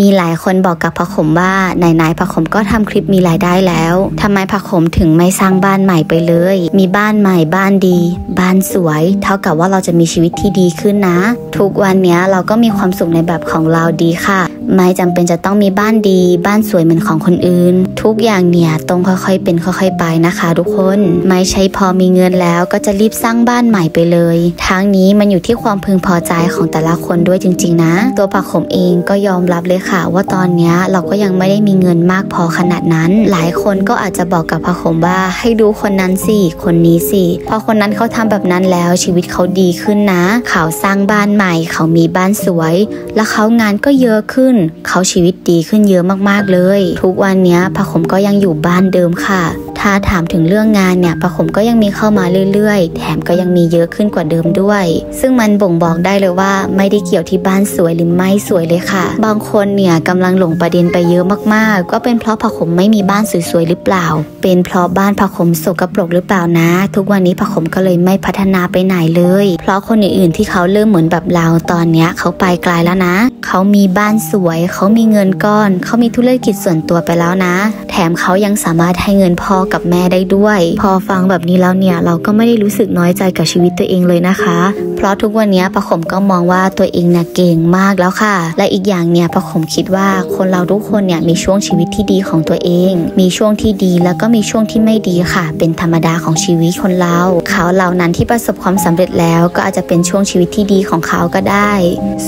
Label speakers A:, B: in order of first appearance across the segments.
A: มีหลายคนบอกกับพระขมว่าไหนๆพระขมก็ทำคลิปมีรายได้แล้วทำไมพระขมถึงไม่สร้างบ้านใหม่ไปเลย มีบ้านใหม่บ้านดี บ้านสวย เท่ากับว่าเราจะมีชีวิตที่ดีขึ้นนะ ทุกวันนี้เราก็มีความสุขในแบบของเราดีค่ะ ไม่จำเป็นจะต้องมีบ้านดี บ้านสวยเหมือนของคนอื่น ทุกอย่างเนี่ยต้องค่อยๆเป็นค่อยๆไปนะคะทุกคน ไม่ใช่พอมีเงินแล้วก็จะรีบสร้างบ้านใหม่ไปเลย ทั้งนี้มันอยู่ที่ความพึงพอใจของแต่ละคนด้วยจริง ๆ นะ ตัวปักขมเองก็ยอมรับเลยค่ะ ว่าตอนนี้เราก็ยังไม่ได้มีเงินมากพอขนาดนั้น หลายคนก็อาจจะบอกกับปักขมว่าให้ดูคนนั้นสิคนนี้สิพอคนนั้นเขาทำแบบนั้นแล้วชีวิตเขาดีขึ้นนะ เขาสร้างบ้านใหม่ เขามีบ้านสวย แล้วเขางานก็เยอะขึ้นเขาชีวิตดีขึ้นเยอะมากๆเลย ทุกวันนี้ปักขมก็ยังอยู่บ้านเดิมค่ะ ถ้าถามถึงเรื่องงานเนี่ยปักขมก็ยังมีเข้ามาเรื่อยๆ แถมก็ยังมีเยอะขึ้นกว่าเดิมด้วย ซึ่งมันบ่งบอกได้เลยว่าไม่ได้เกี่ยวที่บ้านสวยหรือไม่สวยเลยค่ะ บางคนเนี่ยกำลังหลงประเด็นไปเยอะมากๆ ก็เป็นเพราะผักขมไม่มีบ้านสวยๆหรือเปล่า เป็นเพราะบ้านผักขมสกปรกหรือเปล่านะ ทุกวันนี้ผักขมก็เลยไม่พัฒนาไปไหนเลย เพราะคนอื่นๆที่เขาเริ่มเหมือนแบบเราตอนเนี้ยเขาไปไกลแล้วนะ เขามีบ้านสวย เขามีเงินก้อน เขามีธุรกิจส่วนตัวไปแล้วนะ แถมเขายังสามารถให้เงินพ่อกับแม่ได้ด้วย พอฟังแบบนี้แล้วเนี่ยเราก็ไม่ได้รู้สึกน้อยใจกับชีวิตตัวเองเลยนะคะ เพราะทุกวันนี้ประขมก็มองว่าตัวเองเนี่ยเก่งมากแล้วค่ะ และอีกอย่างเนี่ยประขมคิดว่าคนเราทุกคนเนี่ยมีช่วงชีวิตที่ดีของตัวเอง มีช่วงที่ดีแล้วก็มีช่วงที่ไม่ดีค่ะ เป็นธรรมดาของชีวิตคนเรา เขาเหล่านั้นที่ประสบความสำเร็จแล้วก็อาจจะเป็นช่วงชีวิตที่ดีของเขาก็ได้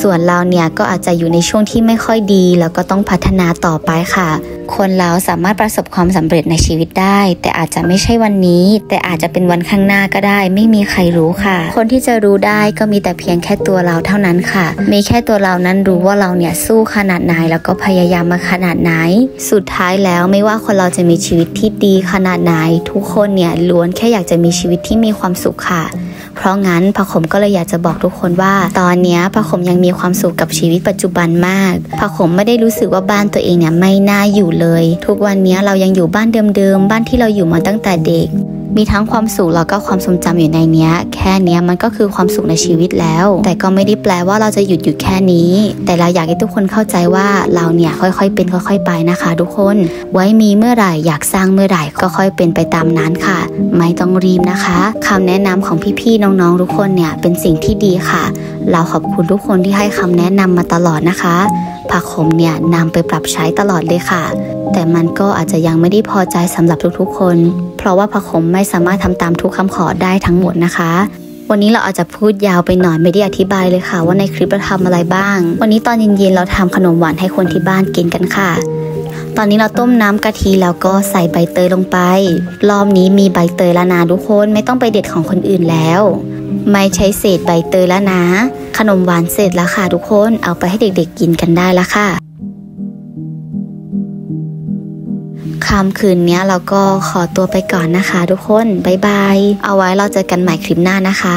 A: ส่วนเราเนี่ยก็อาจจะอยู่ในช่วงที่ไม่ค่อยดี แล้วก็ต้องพัฒนาต่อไปค่ะคนเราสามารถประสบความสำเร็จในชีวิตได้ แต่อาจจะไม่ใช่วันนี้ แต่อาจจะเป็นวันข้างหน้าก็ได้ ไม่มีใครรู้ค่ะ คนที่จะรู้ได้ก็มีแต่เพียงแค่ตัวเราเท่านั้นค่ะ มีแค่ตัวเรานั้นรู้ว่าเราเนี่ยสู้ขนาดไหนแล้วก็พยายามมาขนาดไหน สุดท้ายแล้วไม่ว่าคนเราจะมีชีวิตที่ดีขนาดไหน ทุกคนเนี่ยล้วนแค่อยากจะมีชีวิตที่มีความสุขค่ะ เพราะงั้นพระขมก็เลยอยากจะบอกทุกคนว่า ตอนนี้พระขมยังมีความสุขกับชีวิตปัจจุบันมากพระขมไม่ได้รู้สึกว่าบ้านตัวเองเนี่ยไม่น่าอยู่เลย ทุกวันนี้เรายังอยู่บ้านเดิมๆบ้านที่เราอยู่มาตั้งแต่เด็ก มีทั้งความสุขแล้วก็ความทรงจำอยู่ในเนี้ย แค่เนี้ยมันก็คือความสุขในชีวิตแล้ว แต่ก็ไม่ได้แปลว่าเราจะหยุดอยู่แค่นี้ แต่เราอยากให้ทุกคนเข้าใจว่าเราเนี่ยค่อยๆเป็นค่อย ๆ ไปนะคะ ทุกคน ไว้มีเมื่อไหร่อยากสร้างเมื่อไหร่ก็ค่อยเป็นไปตามนั้นค่ะ ไม่ต้องรีบนะคะคำแนะนำของพี่ๆน้องๆทุกคนเนี่ยเป็นสิ่งที่ดีค่ะ เราขอบคุณทุกคนที่ให้คำแนะนำมาตลอดนะคะผักขมเนี่ยนำไปปรับใช้ตลอดเลยค่ะ แต่มันก็อาจจะยังไม่ได้พอใจสำหรับทุกๆคน เพราะว่าผักขมไม่สามารถทำตามทุกคำขอได้ทั้งหมดนะคะวันนี้เราอาจจะพูดยาวไปหน่อยไม่ได้อธิบายเลยค่ะ ว่าในคลิปเราทำอะไรบ้าง วันนี้ตอนเย็นๆเราทำขนมหวานให้คนที่บ้านกินกันค่ะ ตอนนี้เราต้มน้ำกะทิแล้วก็ใส่ใบเตยลงไป รอบนี้มีใบเตยแล้วนะทุกคนไม่ต้องไปเด็ดของคนอื่นแล้ว ไม่ใช้เศษใบเตยแล้วนะ ขนมหวานเสร็จแล้วค่ะทุกคนเอาไปให้เด็กๆกินกันได้แล้วค่ะ ค่ำคืนนี้เราก็ขอตัวไปก่อนนะคะ ทุกคน บ๊ายบาย เอาไว้เราเจอกันใหม่คลิปหน้านะคะ